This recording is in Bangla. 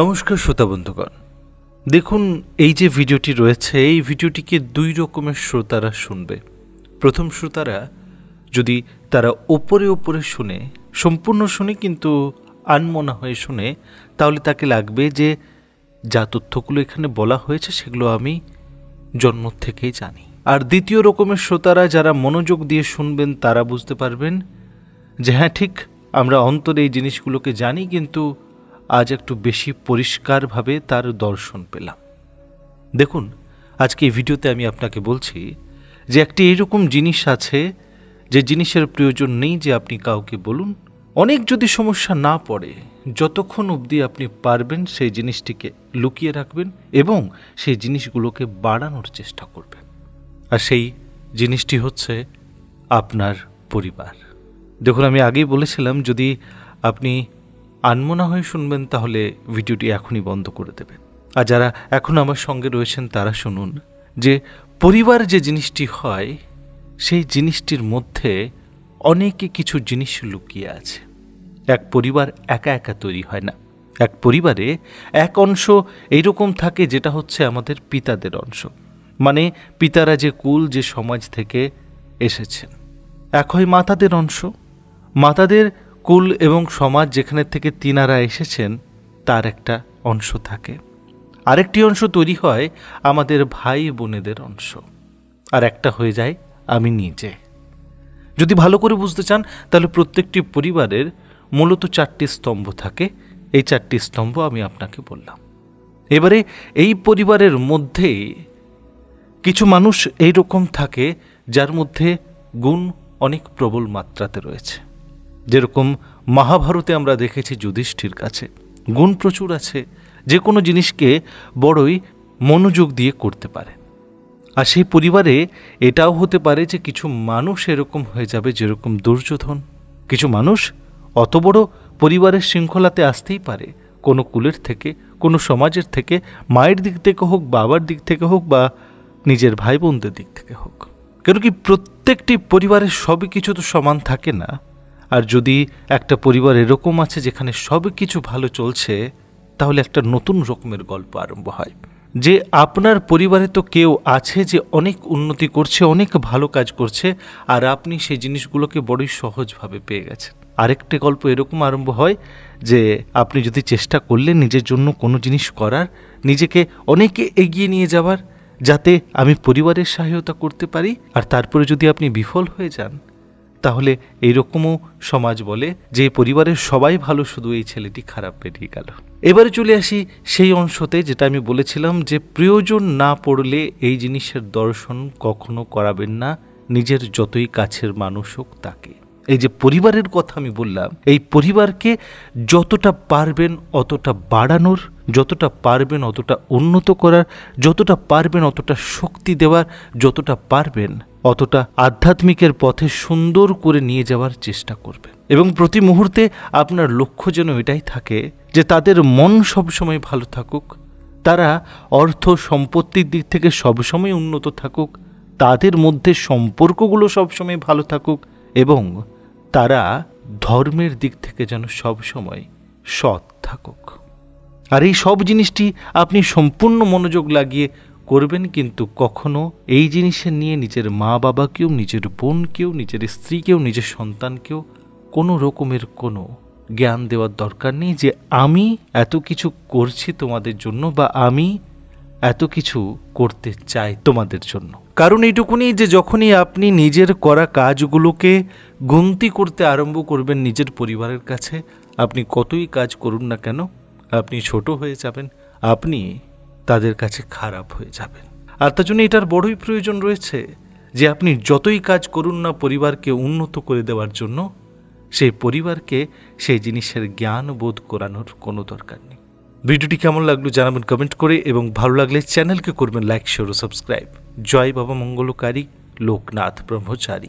নমস্কার শ্রোতা বন্ধুগণ। দেখুন, এই যে ভিডিওটি রয়েছে, এই ভিডিওটিকে দুই রকমের শ্রোতারা শুনবে। প্রথম শ্রোতারা, যদি তারা ওপরে ওপরে শুনে, সম্পূর্ণ শুনে কিন্তু আনমনা হয়ে শুনে, তাহলে তাকে লাগবে যে যা তথ্যগুলো এখানে বলা হয়েছে, সেগুলো আমি জন্ম থেকেই জানি। আর দ্বিতীয় রকমের শ্রোতারা যারা মনোযোগ দিয়ে শুনবেন, তারা বুঝতে পারবেন যে হ্যাঁ ঠিক আমরা অন্তরে এই জিনিসগুলোকে জানি, কিন্তু আজ একটু বেশি পরিষ্কারভাবে তার দর্শন পেলাম। দেখুন, আজকে এই ভিডিওতে আমি আপনাকে বলছি যে একটি এরকম জিনিস আছে যে জিনিসের প্রয়োজন নেই যে আপনি কাউকে বলুন। অনেক যদি সমস্যা না পড়ে, যতক্ষণ অবধি আপনি পারবেন সেই জিনিসটিকে লুকিয়ে রাখবেন এবং সেই জিনিসগুলোকে বাড়ানোর চেষ্টা করবেন। আর সেই জিনিসটি হচ্ছে আপনার পরিবার। দেখুন, আমি আগেই বলেছিলাম, যদি আপনি আনমনা হয়ে শুনবেন তাহলে ভিডিওটি এখনই বন্ধ করে দেবেন। আর যারা এখন আমার সঙ্গে রয়েছেন তারা শুনুন যে পরিবার যে জিনিসটি হয়, সেই জিনিসটির মধ্যে অনেকে কিছু জিনিস লুকিয়ে আছে। এক পরিবার একা একা তৈরি হয় না। এক পরিবারে এক অংশ এইরকম থাকে যেটা হচ্ছে আমাদের পিতাদের অংশ। মানে পিতারা যে কুল, যে সমাজ থেকে এসেছেন। এক হয় মাতাদের অংশ। মাতাদের কুল এবং সমাজ যেখানে থেকে তিনারা এসেছেন, তার একটা অংশ থাকে। আরেকটি অংশ তৈরি হয় আমাদের ভাই বোনেদের অংশ। আর একটা হয়ে যায় আমি নিজে। যদি ভালো করে বুঝতে চান, তাহলে প্রত্যেকটি পরিবারের মূলত চারটি স্তম্ভ থাকে। এই চারটি স্তম্ভ আমি আপনাকে বললাম। এবারে এই পরিবারের মধ্যে কিছু মানুষ এই রকম থাকে, যার মধ্যে গুণ অনেক প্রবল মাত্রাতে রয়েছে। যেরকম মহাভারতে আমরা দেখেছি যুধিষ্ঠির কাছে। গুণ প্রচুর আছে, যে কোনো জিনিসকে বড়ই মনোযোগ দিয়ে করতে পারে। আর সেই পরিবারে এটাও হতে পারে যে কিছু মানুষ এরকম হয়ে যাবে যেরকম দুর্যোধন। কিছু মানুষ অত বড় পরিবারের শৃঙ্খলাতে আসতেই পারে, কোনো কুলের থেকে, কোনো সমাজের থেকে, মায়ের দিক থেকে হোক, বাবার দিক থেকে হোক বা নিজের ভাই বোনদের দিক থেকে হোক। কেন কি প্রত্যেকটি পরিবারের সবই কিছু তো সমান থাকে না। আর যদি একটা পরিবার এরকম আছে যেখানে সব কিছু ভালো চলছে, তাহলে একটা নতুন রকমের গল্প আরম্ভ হয়। যে আপনার পরিবারে তো কেউ আছে যে অনেক উন্নতি করছে, অনেক ভালো কাজ করছে, আর আপনি সেই জিনিসগুলোকে বড়ই সহজভাবে পেয়ে গেছেন। আরেকটা গল্প এরকম আরম্ভ হয় যে আপনি যদি চেষ্টা করলেন নিজের জন্য কোনো জিনিস করার, নিজেকে অনেকে এগিয়ে নিয়ে যাওয়ার, যাতে আমি পরিবারের সহায়তা করতে পারি, আর তারপরে যদি আপনি বিফল হয়ে যান তাহলে এইরকমও সমাজ বলে যে পরিবারের সবাই ভালো শুধু এই ছেলেটি খারাপ বেরিয়ে গেল। এবারে চলে আসি সেই অংশতে যেটা আমি বলেছিলাম যে প্রয়োজন না পড়লে এই জিনিসের দর্শন কখনো করাবেন না, নিজের যতই কাছের মানুষ হোক তাকে। এই যে পরিবারের কথা আমি বললাম, এই পরিবারকে যতটা পারবেন অতটা বাড়ানোর, যতটা পারবেন অতটা উন্নত করার, যতটা পারবেন অতটা শক্তি দেওয়ার, যতটা পারবেন অতটা আধ্যাত্মিকের পথে সুন্দর করে নিয়ে যাওয়ার চেষ্টা করবেন এবং প্রতি মুহূর্তে আপনার লক্ষ্য যেন এটাই থাকে যে তাদের মন সবসময় ভালো থাকুক, তারা অর্থ সম্পত্তির দিক থেকে সবসময় উন্নত থাকুক, তাদের মধ্যে সম্পর্কগুলো সবসময় ভালো থাকুক এবং তারা ধর্মের দিক থেকে যেন সবসময় সৎ থাকুক। আর এই সব জিনিসটি আপনি সম্পূর্ণ মনোযোগ লাগিয়ে করবেন কিন্তু কখনো এই জিনিসের নিয়ে নিজের মা বাবাকেও, নিজের বোনকেও, নিজের স্ত্রীকেও, নিজের সন্তানকেও কোনো রকমের কোনো জ্ঞান দেওয়ার দরকার নেই যে আমি এত কিছু করছি তোমাদের জন্য বা আমি এত কিছু করতে চাই তোমাদের জন্য। কারণ এইটুকুনি যে যখনই আপনি নিজের করা কাজগুলোকে গুনতি করতে আরম্ভ করবেন নিজের পরিবারের কাছে, আপনি কতই কাজ করুন না কেন, আপনি ছোট হয়ে যাবেন, আপনি তাদের কাছে খারাপ হয়ে যাবেন। আর তার জন্য এটার বড়ই প্রয়োজন রয়েছে যে আপনি যতই কাজ করুন না পরিবারকে উন্নত করে দেওয়ার জন্য, সেই পরিবারকে সেই জিনিসের জ্ঞান বোধ করানোর কোনো দরকার নেই। ভিডিওটি কেমন লাগল জানাবেন কমেন্ট করে এবং ভালো লাগলে চ্যানেলকে করবেন লাইক, শেয়ার ও সাবস্ক্রাইব। জয় বাবা মঙ্গলকারী, লোকনাথ ব্রহ্মচারী।